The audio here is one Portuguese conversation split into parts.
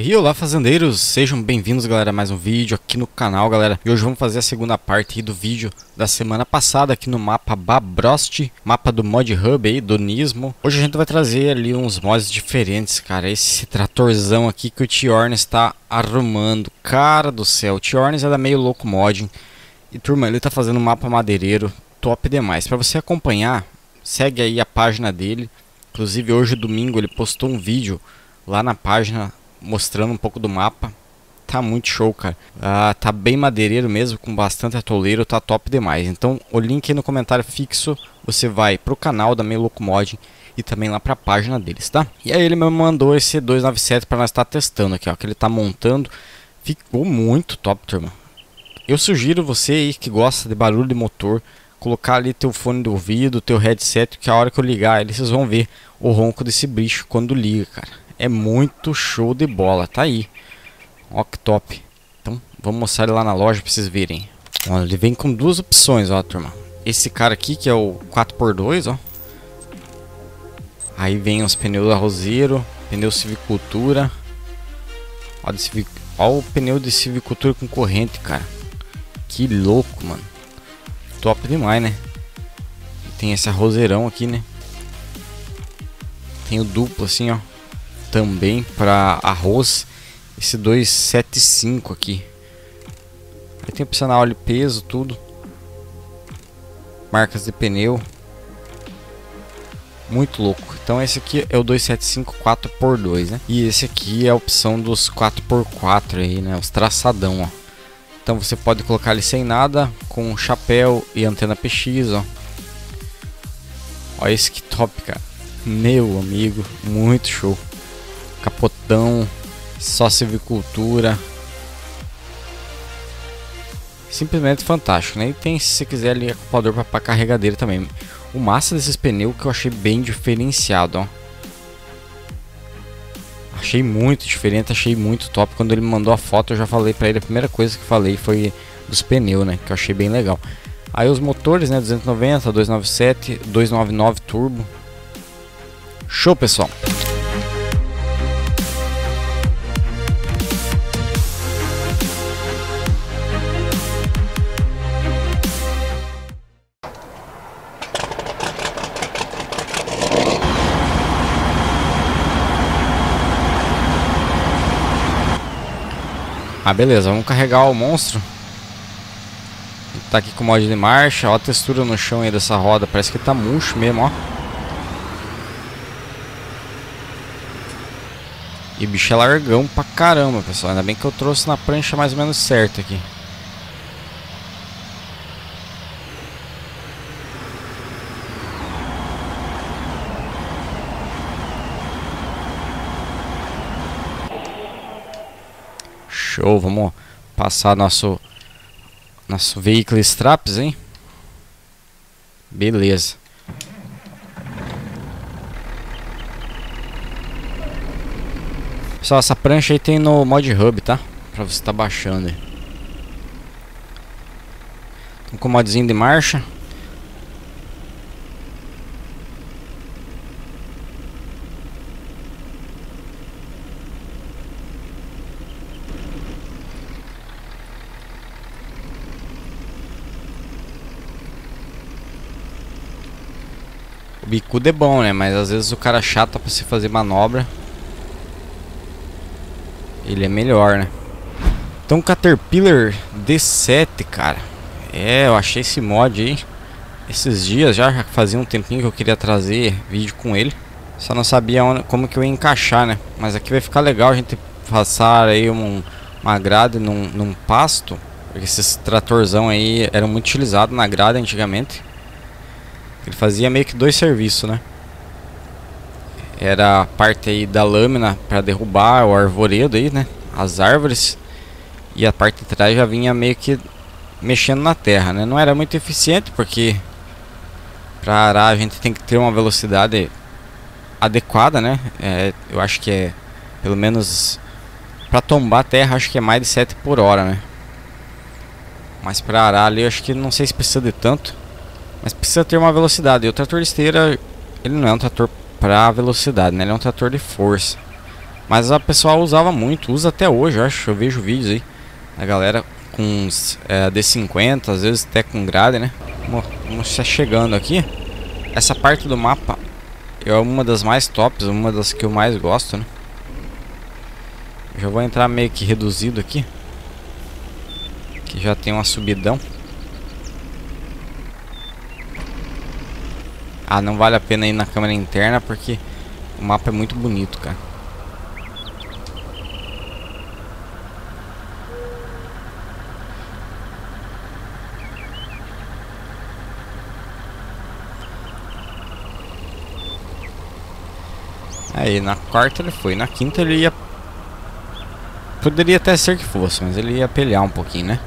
E olá fazendeiros, sejam bem-vindos galera a mais um vídeo aqui no canal galera. E hoje vamos fazer a segunda parte do vídeo da semana passada aqui no mapa Babrost Mapa do Mod Hub aí, do Nismo. Hoje a gente vai trazer ali uns mods diferentes cara. Esse tratorzão aqui que o Tiorn está arrumando. Cara do céu, o Tiorn é meio louco modding E turma, ele tá fazendo um mapa madeireiro top demais. Para você acompanhar, segue aí a página dele. Inclusive hoje domingo ele postou um vídeo lá na página mostrando um pouco do mapa. Tá muito show, cara. Ah, tá bem madeireiro mesmo, com bastante atoleiro, tá top demais. Então, o link aí no comentário fixo, você vai pro canal da Melocomod e também lá pra página deles, tá? E aí ele me mandou esse 297 para nós estar tá testando aqui, ó, que ele tá montando. Ficou muito top, turma. Eu sugiro você aí que gosta de barulho de motor, colocar ali teu fone de ouvido, teu headset, que a hora que eu ligar ele, vocês vão ver o ronco desse bicho quando liga, cara é muito show de bola. Tá aí. Ó que top. Então, vamos mostrar ele lá na loja pra vocês verem. Ó, ele vem com duas opções, ó, turma. Esse cara aqui, que é o 4x2, ó. Aí vem os pneus arrozeiro, pneu civicultura. Ó, de civic... ó o pneu de civicultura com corrente, cara. Que louco, mano. Top demais, né? Tem esse arrozeirão aqui, né? Tem o duplo assim, ó também para arroz esse 275 aqui. Aí tem opcional óleo peso, tudo. Marcas de pneu. Muito louco. Então esse aqui é o 275 4x2, né? E esse aqui é a opção dos 4x4 aí, né? Os traçadão, ó. Então você pode colocar ele sem nada, com chapéu e antena PX, ó. Olha esse que top, cara. Meu amigo, muito show capotão, só silvicultura. Simplesmente fantástico, né? E tem, se você quiser, ali acoplador para carregadeira também. O massa desses pneus que eu achei bem diferenciado, ó. Achei muito diferente, achei muito top. Quando ele me mandou a foto, eu já falei para ele, a primeira coisa que falei foi dos pneus, né? Que eu achei bem legal. Aí os motores, né? 290, 297, 299 turbo. Show, pessoal! Ah, beleza, vamos carregar o monstro. Tá aqui com o mod de marcha, ó a textura no chão aí dessa roda, parece que tá murcho mesmo, ó. E o bicho é largão pra caramba, pessoal. Ainda bem que eu trouxe na prancha mais ou menos certa aqui. Show, vamos passar nosso nosso veículo straps, hein? Beleza. Pessoal, essa prancha aí tem no Mod Hub, tá? Pra você tá baixando aí. com o modzinho de marcha. Bicudo é bom, né? Mas às vezes o cara chato pra se fazer manobra. Ele é melhor, né? Então Caterpillar D7, cara. É, eu achei esse mod aí. Esses dias já, já fazia um tempinho que eu queria trazer vídeo com ele. Só não sabia onde, como que eu ia encaixar, né? Mas aqui vai ficar legal a gente passar aí um, uma grade num, num pasto. Porque esses tratorzão aí eram muito utilizados na grade antigamente. Ele fazia meio que dois serviços, né? Era a parte aí da lâmina para derrubar o arvoredo aí, né? As árvores. E a parte de trás já vinha meio que mexendo na terra, né? Não era muito eficiente porque para arar a gente tem que ter uma velocidade adequada, né? É, eu acho que é pelo menos para tombar a terra acho que é mais de 7 por hora, né? Mas para arar ali eu acho que não sei se precisa de tanto. Mas precisa ter uma velocidade. E o trator de esteira, ele não é um trator para velocidade, né? Ele é um trator de força. Mas a pessoal usava muito, usa até hoje, eu acho. Eu vejo vídeos aí. A galera com uns é, D50, às vezes até com grade, né? Vamos chegando aqui. Essa parte do mapa é uma das mais tops, uma das que eu mais gosto, né? Já vou entrar meio que reduzido aqui. Que já tem uma subidão. Ah, não vale a pena ir na câmera interna porque o mapa é muito bonito, cara. Aí na quarta ele foi, na quinta ele ia. Poderia até ser que fosse, mas ele ia pelear um pouquinho, né?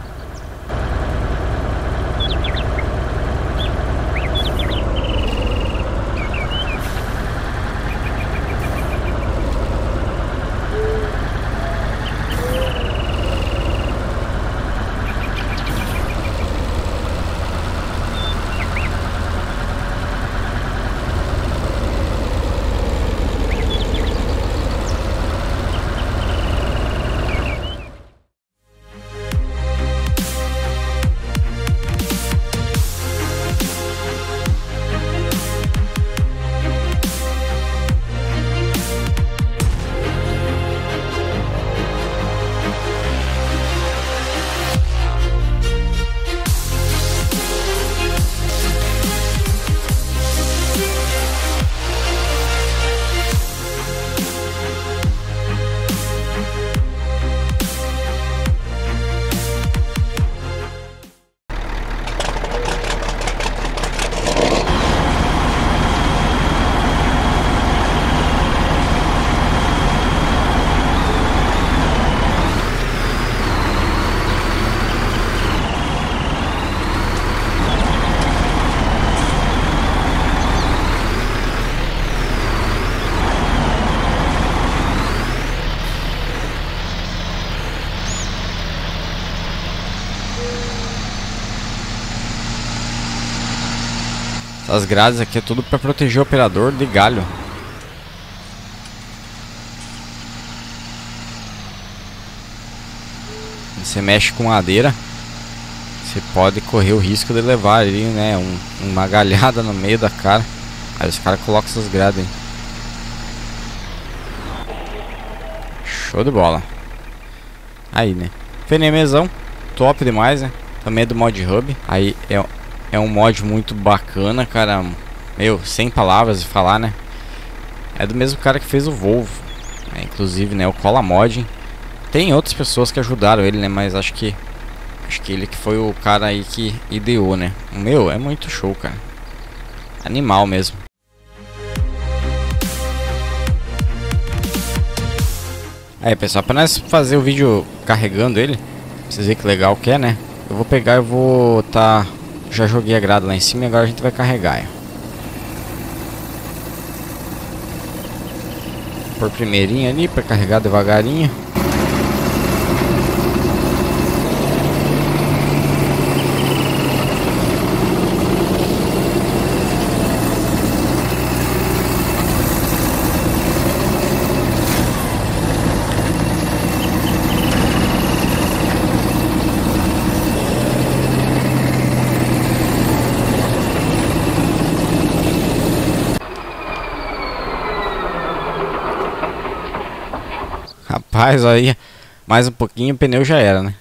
As grades aqui é tudo para proteger o operador de galho. Você mexe com madeira, você pode correr o risco de levar ali, né, um, uma galhada no meio da cara. Aí os caras colocam essas grades aí. Show de bola. Aí, né? Fenemezão, top demais, né? Também é do mod hub. Aí é é um mod muito bacana, cara. Meu, sem palavras de falar, né? É do mesmo cara que fez o Volvo. É, inclusive, né? O Cola Mod. Tem outras pessoas que ajudaram ele, né? Mas acho que. Acho que ele que foi o cara aí que ideou, né? Meu, é muito show, cara. Animal mesmo. Aí, pessoal, para nós fazer o vídeo carregando ele, vocês verem que legal que é, né? Eu vou pegar e vou tá já joguei a grada lá em cima e agora a gente vai carregar. Por primeirinho ali para carregar devagarinho. Rapaz, aí mais um pouquinho o pneu já era, né?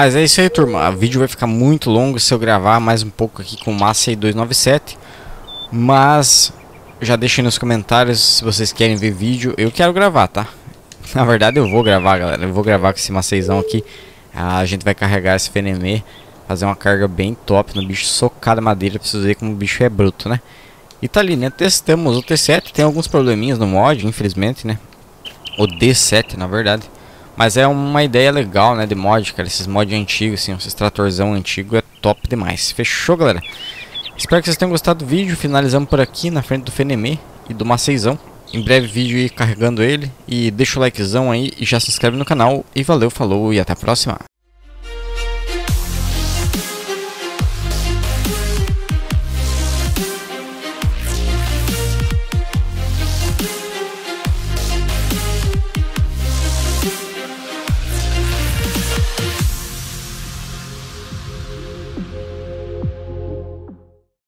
Mas é isso aí, turma. O vídeo vai ficar muito longo se eu gravar mais um pouco aqui com o Massey 297. Mas já deixem nos comentários se vocês querem ver vídeo. Eu quero gravar, tá? Na verdade eu vou gravar, galera. Eu vou gravar com esse Maceizão aqui. A gente vai carregar esse Fenemê. Fazer uma carga bem top no bicho socado madeira. Preciso ver como o bicho é bruto, né? E tá ali, né? Testamos o T7. Tem alguns probleminhas no mod, infelizmente, né? O D7, na verdade. Mas é uma ideia legal, né? De mod, cara. Esses mods antigos, assim. Esses tratorzão antigo é top demais. Fechou, galera? Espero que vocês tenham gostado do vídeo. Finalizamos por aqui na frente do Fenemê e do Maceizão. Em breve vídeo aí carregando ele. E deixa o likezão aí e já se inscreve no canal. E valeu, falou e até a próxima.